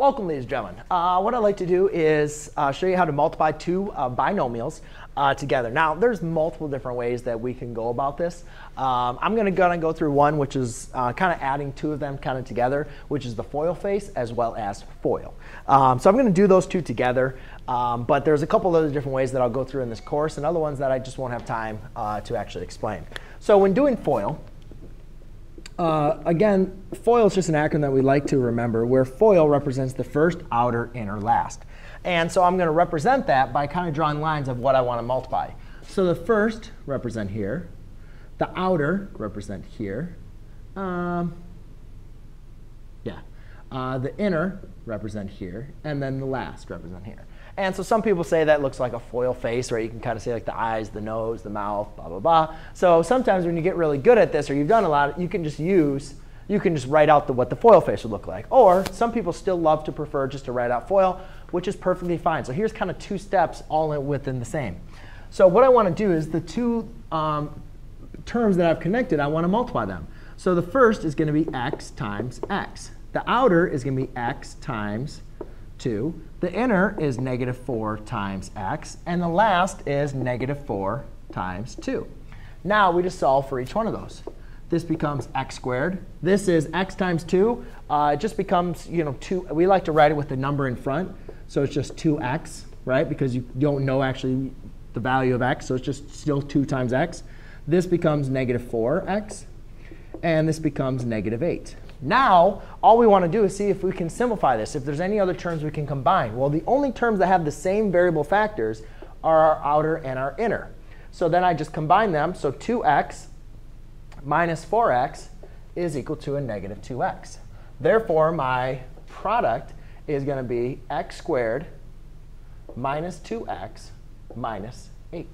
Welcome, ladies and gentlemen. Uh, what I'd like to do is uh, show you how to multiply two uh, binomials uh, together. Now, there's multiple different ways that we can go about this. Um, I'm going to go through one, which is uh, kind of adding two of them kind of together, which is the FOIL face as well as FOIL. Um, so I'm going to do those two together, um, but there's a couple other different ways that I'll go through in this course and other ones that I just won't have time uh, to actually explain. So when doing FOIL, uh, again, FOIL is just an acronym that we like to remember, where FOIL represents the first, outer, inner, last. And so I'm going to represent that by kind of drawing lines of what I want to multiply. So the first represent here. The outer represent here. Um, yeah. Uh, the inner represent here. And then the last represent here. And so some people say that looks like a foil face, right? You can kind of say like the eyes, the nose, the mouth, blah, blah, blah. So sometimes when you get really good at this or you've done a lot, you can just use, you can just write out the, what the foil face would look like. Or some people still love to prefer just to write out foil, which is perfectly fine. So here's kind of two steps all within the same. So what I want to do is the two um, terms that I've connected, I want to multiply them. So the first is going to be x times x. The outer is going to be x times 2. The inner is negative 4 times x. And the last is negative 4 times 2. Now we just solve for each one of those. This becomes x squared. This is x times 2. Uh, it just becomes, you know, 2. We like to write it with the number in front. So it's just 2x, right? Because you don't know actually the value of x. So it's just still 2 times x. This becomes negative 4x. And this becomes negative 8. Now, all we want to do is see if we can simplify this, if there's any other terms we can combine. Well, the only terms that have the same variable factors are our outer and our inner. So then I just combine them. So 2x minus 4x is equal to a negative 2x. Therefore, my product is going to be x squared minus 2x minus 8.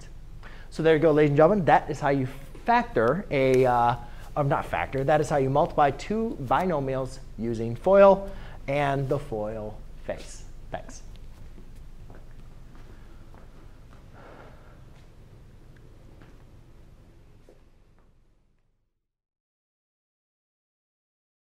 So there you go, ladies and gentlemen. That is how you factor a uh, of not factor. That is how you multiply two binomials using FOIL and the FOIL face. Thanks.